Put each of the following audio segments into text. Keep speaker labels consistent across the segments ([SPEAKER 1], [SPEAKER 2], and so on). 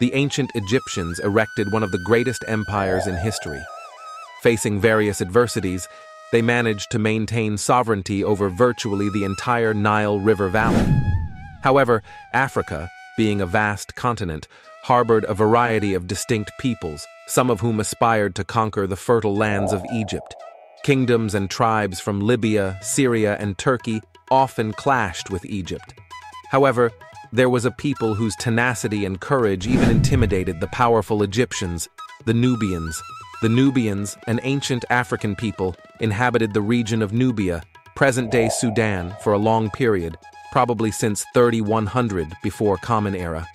[SPEAKER 1] the ancient Egyptians erected one of the greatest empires in history. Facing various adversities, they managed to maintain sovereignty over virtually the entire Nile River Valley. However, Africa, being a vast continent, harbored a variety of distinct peoples, some of whom aspired to conquer the fertile lands of Egypt. Kingdoms and tribes from Libya, Syria, and Turkey often clashed with Egypt. However, there was a people whose tenacity and courage even intimidated the powerful Egyptians, the Nubians. The Nubians, an ancient African people, inhabited the region of Nubia, present-day Sudan, for a long period, probably since 3100 before Common Era.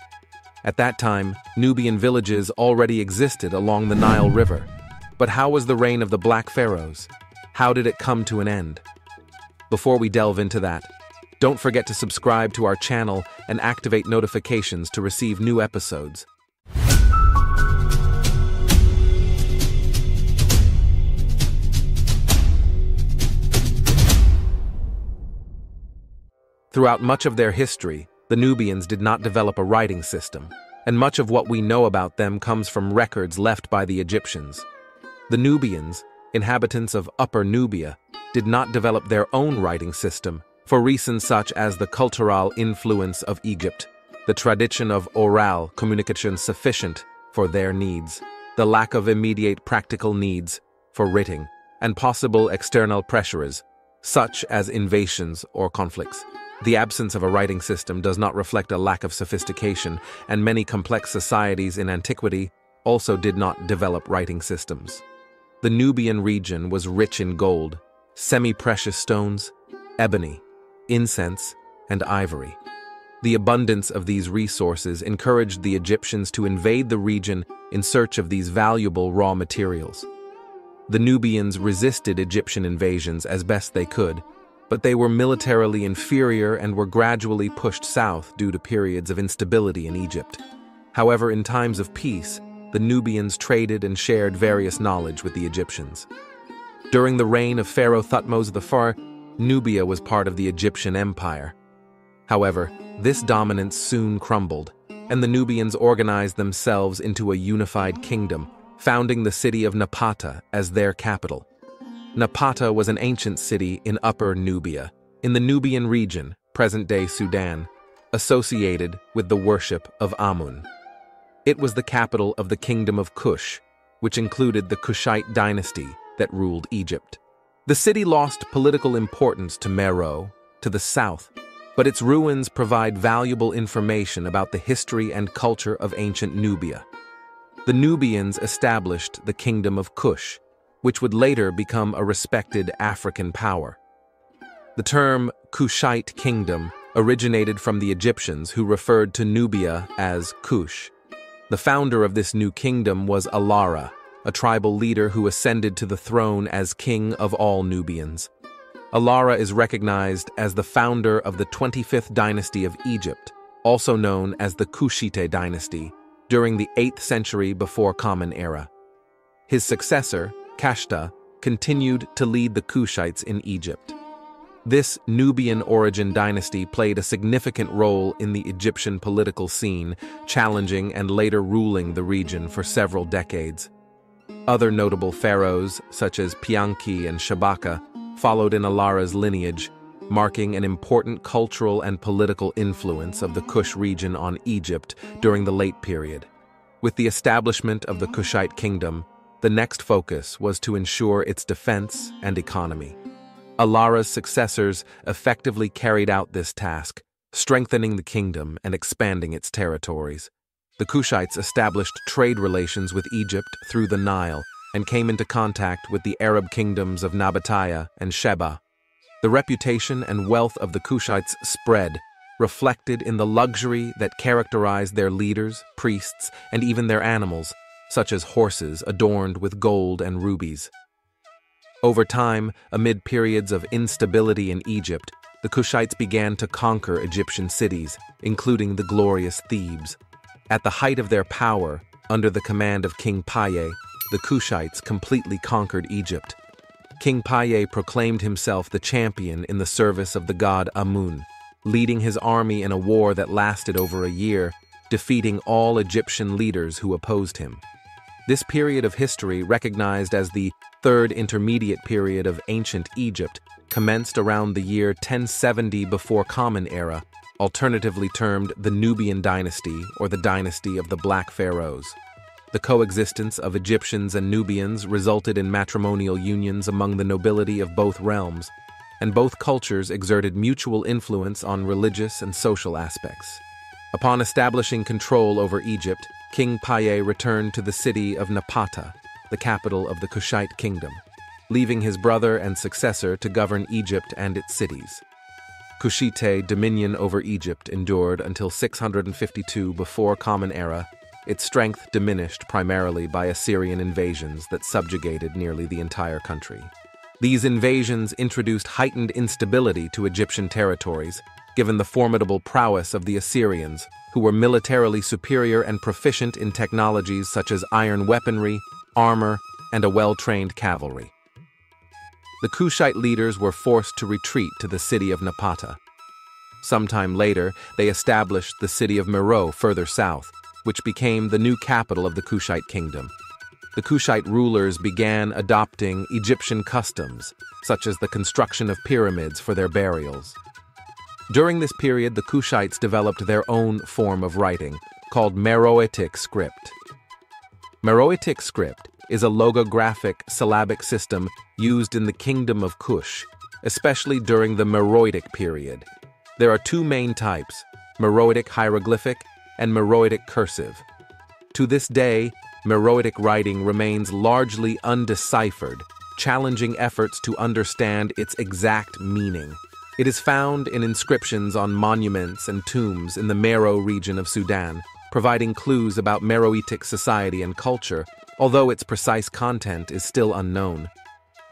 [SPEAKER 1] At that time, Nubian villages already existed along the Nile River. But how was the reign of the Black Pharaohs? How did it come to an end? Before we delve into that, don't forget to subscribe to our channel and activate notifications to receive new episodes. Throughout much of their history, the Nubians did not develop a writing system, and much of what we know about them comes from records left by the Egyptians. The Nubians, inhabitants of Upper Nubia, did not develop their own writing system for reasons such as the cultural influence of Egypt, the tradition of oral communication sufficient for their needs, the lack of immediate practical needs for writing, and possible external pressures, such as invasions or conflicts. The absence of a writing system does not reflect a lack of sophistication, and many complex societies in antiquity also did not develop writing systems. The Nubian region was rich in gold, semi-precious stones, ebony, incense, and ivory. The abundance of these resources encouraged the Egyptians to invade the region in search of these valuable raw materials. The Nubians resisted Egyptian invasions as best they could, but they were militarily inferior and were gradually pushed south due to periods of instability in Egypt. However, in times of peace, the Nubians traded and shared various knowledge with the Egyptians. During the reign of Pharaoh Thutmose IV, Nubia was part of the Egyptian Empire. However, this dominance soon crumbled, and the Nubians organized themselves into a unified kingdom, founding the city of Napata as their capital. Napata was an ancient city in Upper Nubia, in the Nubian region, present-day Sudan, associated with the worship of Amun. It was the capital of the Kingdom of Kush, which included the Kushite dynasty that ruled Egypt. The city lost political importance to Meroe, to the south, but its ruins provide valuable information about the history and culture of ancient Nubia. The Nubians established the Kingdom of Kush, which would later become a respected African power. The term Kushite kingdom originated from the Egyptians who referred to Nubia as Kush. The founder of this new kingdom was Alara, a tribal leader who ascended to the throne as king of all Nubians. Alara is recognized as the founder of the 25th dynasty of Egypt, also known as the Kushite dynasty, during the 8th century before Common Era. His successor, Kashta, continued to lead the Kushites in Egypt. This Nubian origin dynasty played a significant role in the Egyptian political scene, challenging and later ruling the region for several decades. Other notable pharaohs, such as Piankhi and Shabaka, followed in Alara's lineage, marking an important cultural and political influence of the Kush region on Egypt during the late period. With the establishment of the Kushite kingdom, the next focus was to ensure its defense and economy. Alara's successors effectively carried out this task, strengthening the kingdom and expanding its territories. The Kushites established trade relations with Egypt through the Nile and came into contact with the Arab kingdoms of Nabatea and Sheba. The reputation and wealth of the Kushites spread, reflected in the luxury that characterized their leaders, priests, and even their animals, such as horses adorned with gold and rubies. Over time, amid periods of instability in Egypt, the Kushites began to conquer Egyptian cities, including the glorious Thebes. At the height of their power, under the command of King Piye, the Kushites completely conquered Egypt. King Piye proclaimed himself the champion in the service of the god Amun, leading his army in a war that lasted over a year defeating all Egyptian leaders who opposed him. This period of history, recognized as the Third Intermediate Period of Ancient Egypt, commenced around the year 1070 before Common Era, alternatively termed the Nubian dynasty or the dynasty of the Black Pharaohs. The coexistence of Egyptians and Nubians resulted in matrimonial unions among the nobility of both realms, and both cultures exerted mutual influence on religious and social aspects. Upon establishing control over Egypt, King Piye returned to the city of Napata, the capital of the Kushite kingdom, leaving his brother and successor to govern Egypt and its cities. Kushite dominion over Egypt endured until 652 before Common Era its strength diminished primarily by Assyrian invasions that subjugated nearly the entire country. These invasions introduced heightened instability to Egyptian territories, given the formidable prowess of the Assyrians, who were militarily superior and proficient in technologies such as iron weaponry, armor, and a well-trained cavalry. The Kushite leaders were forced to retreat to the city of Napata. Sometime later, they established the city of Meroe further south, which became the new capital of the Kushite kingdom. The Kushite rulers began adopting Egyptian customs, such as the construction of pyramids for their burials. During this period, the Kushites developed their own form of writing, called Meroitic script. Meroitic script is a logographic syllabic system used in the Kingdom of Kush, especially during the Meroitic period. There are two main types, Meroitic hieroglyphic and Meroitic cursive. To this day, Meroitic writing remains largely undeciphered, challenging efforts to understand its exact meaning. It is found in inscriptions on monuments and tombs in the Meroe region of Sudan, providing clues about Meroitic society and culture, although its precise content is still unknown.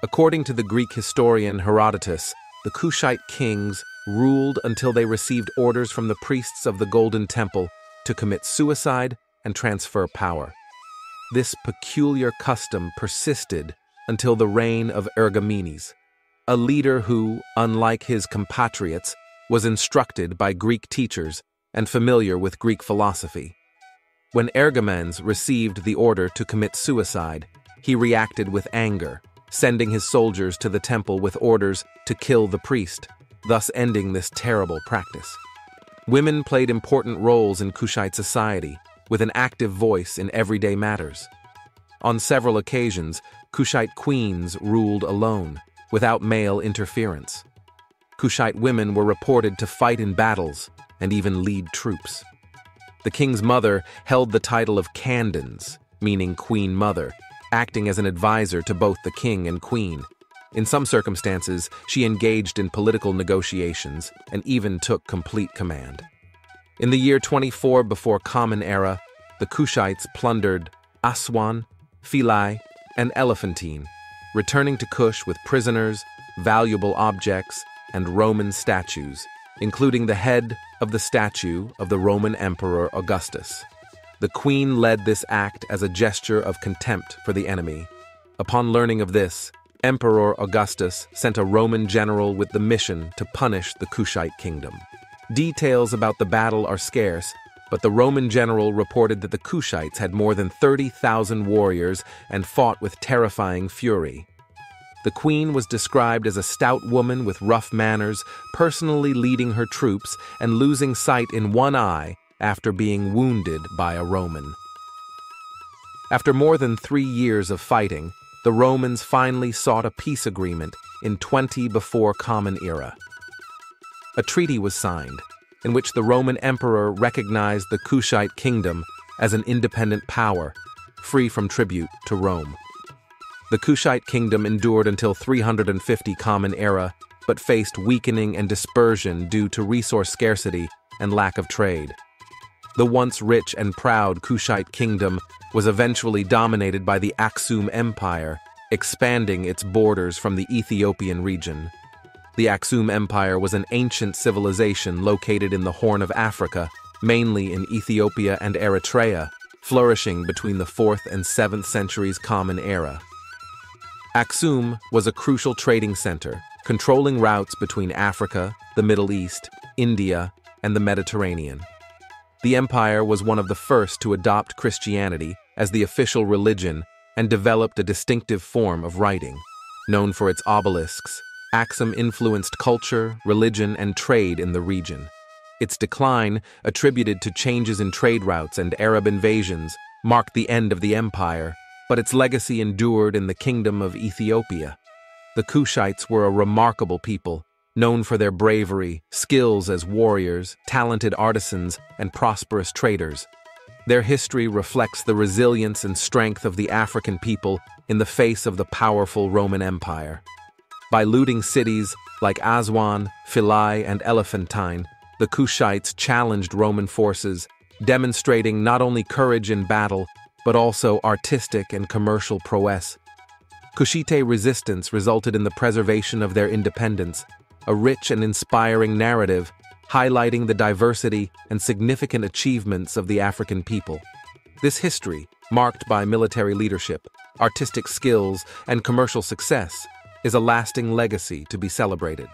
[SPEAKER 1] According to the Greek historian Herodotus, the Kushite kings ruled until they received orders from the priests of the Golden Temple to commit suicide and transfer power. This peculiar custom persisted until the reign of Ergamenes, a leader who, unlike his compatriots, was instructed by Greek teachers and familiar with Greek philosophy. When Ergamenes received the order to commit suicide, he reacted with anger, sending his soldiers to the temple with orders to kill the priest, thus ending this terrible practice. Women played important roles in Kushite society, with an active voice in everyday matters. On several occasions, Kushite queens ruled alone, without male interference. Kushite women were reported to fight in battles and even lead troops. The king's mother held the title of Candace, meaning Queen Mother, acting as an advisor to both the king and queen. In some circumstances, she engaged in political negotiations and even took complete command. In the year 24 before Common Era, the Kushites plundered Aswan, Philae, and Elephantine, returning to Kush with prisoners, valuable objects, and Roman statues, including the head of the statue of the Roman Emperor Augustus. The queen led this act as a gesture of contempt for the enemy. Upon learning of this, Emperor Augustus sent a Roman general with the mission to punish the Kushite kingdom. Details about the battle are scarce, but the Roman general reported that the Kushites had more than 30,000 warriors and fought with terrifying fury. The queen was described as a stout woman with rough manners, personally leading her troops and losing sight in one eye after being wounded by a Roman. After more than three years of fighting, the Romans finally sought a peace agreement in 20 before Common Era. A treaty was signed, in which the Roman emperor recognized the Kushite kingdom as an independent power, free from tribute to Rome. The Kushite kingdom endured until 350 Common Era, but faced weakening and dispersion due to resource scarcity and lack of trade. The once rich and proud Kushite kingdom was eventually dominated by the Aksum Empire, expanding its borders from the Ethiopian region. The Aksum Empire was an ancient civilization located in the Horn of Africa, mainly in Ethiopia and Eritrea, flourishing between the 4th and 7th centuries Common Era. Aksum was a crucial trading center, controlling routes between Africa, the Middle East, India, and the Mediterranean. the empire was one of the first to adopt Christianity as the official religion and developed a distinctive form of writing. Known for its obelisks, Axum influenced culture, religion, and trade in the region. Its decline, attributed to changes in trade routes and Arab invasions, marked the end of the empire, but its legacy endured in the kingdom of Ethiopia. The Kushites were a remarkable people, known for their bravery, skills as warriors, talented artisans, and prosperous traders. Their history reflects the resilience and strength of the African people in the face of the powerful Roman Empire. By looting cities like Aswan, Philae, and Elephantine, the Kushites challenged Roman forces, demonstrating not only courage in battle, but also artistic and commercial prowess. Kushite resistance resulted in the preservation of their independence, a rich and inspiring narrative highlighting the diversity and significant achievements of the African people. This history, marked by military leadership, artistic skills, and commercial success, is a lasting legacy to be celebrated.